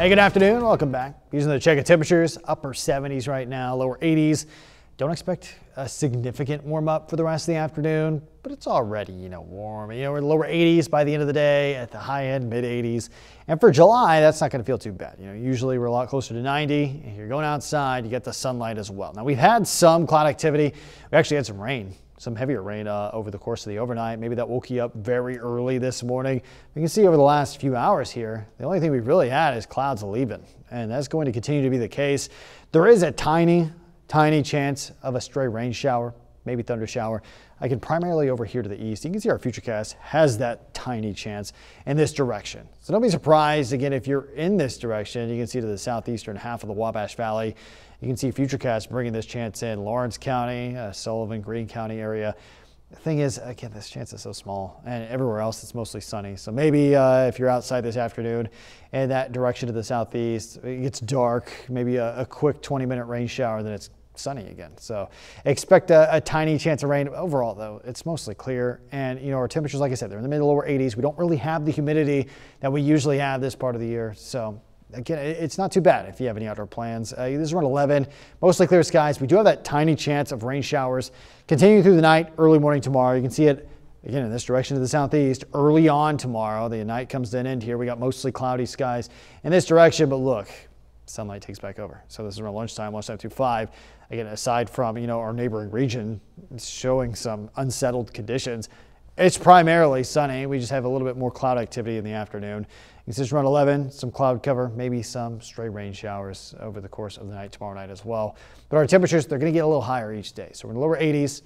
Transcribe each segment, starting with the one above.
Hey, good afternoon. Welcome back. Using the check of temperatures, upper 70s right now, lower 80s. Don't expect a significant warm up for the rest of the afternoon, but it's already, you know, warm. You know, we're in the lower 80s by the end of the day, at the high end, mid 80s. And for July, that's not going to feel too bad. You know, usually we're a lot closer to 90. If you're going outside, you get the sunlight as well. Now, we've had some cloud activity. We actually had some rain some heavier rain uh, over the course of the overnight. Maybe that woke you up very early this morning. You can see over the last few hours here, the only thing we've really had is clouds leaving, and that's going to continue to be the case. There is a tiny, tiny chance of a stray rain shower, maybe thunder shower. I can primarily over here to the east. You can see our futurecast has that tiny chance in this direction. So don't be surprised, again, if you're in this direction, you can see to the southeastern half of the Wabash Valley, you can see Futurecast bringing this chance in Lawrence County, uh, Sullivan, Greene County area. The thing is, again, this chance is so small, and everywhere else it's mostly sunny. So maybe uh, if you're outside this afternoon in that direction to the southeast, it gets dark, maybe a, a quick 20 minute rain shower, then it's sunny again. So expect a, a, tiny chance of rain. Overall, though, it's mostly clear. And, you know, our temperatures, like I said, they're in the mid to lower 80s. We don't really have the humidity that we usually have this part of the year. So again, it's not too bad if you have any outdoor plans. Uh, this is around 11, mostly clear skies. We do have that tiny chance of rain showers continuing through the night, early morning tomorrow. You can see it again in this direction to the southeast early on tomorrow. The night comes to an end here. We got mostly cloudy skies in this direction, but look, sunlight takes back over. So this is around lunchtime, lunchtime through five. Again, aside from you know our neighboring region showing some unsettled conditions, it's primarily sunny. We just have a little bit more cloud activity in the afternoon. You can see around 11, some cloud cover, maybe some stray rain showers over the course of the night tomorrow night as well. But our temperatures, they're going to get a little higher each day. So we're in the lower 80s.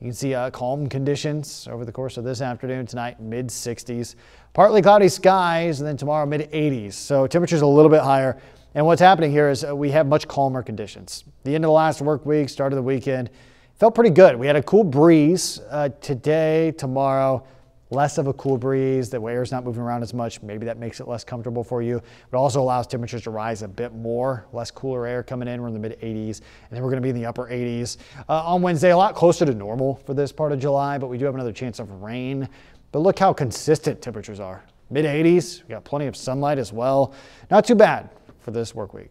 You can see uh, calm conditions over the course of this afternoon, tonight, mid 60s. Partly cloudy skies, and then tomorrow, mid 80s. So temperatures a little bit higher. And what's happening here is uh, we have much calmer conditions. The end of the last work week, start of the weekend, felt pretty good. We had a cool breeze uh, today, tomorrow, less of a cool breeze. The air is not moving around as much. Maybe that makes it less comfortable for you, It also allows temperatures to rise a bit more. Less cooler air coming in. We're in the mid 80s, and then we're going to be in the upper 80s uh, on Wednesday. A lot closer to normal for this part of July, but we do have another chance of rain. But look how consistent temperatures are. Mid 80s. We got plenty of sunlight as well. Not too bad for this work week.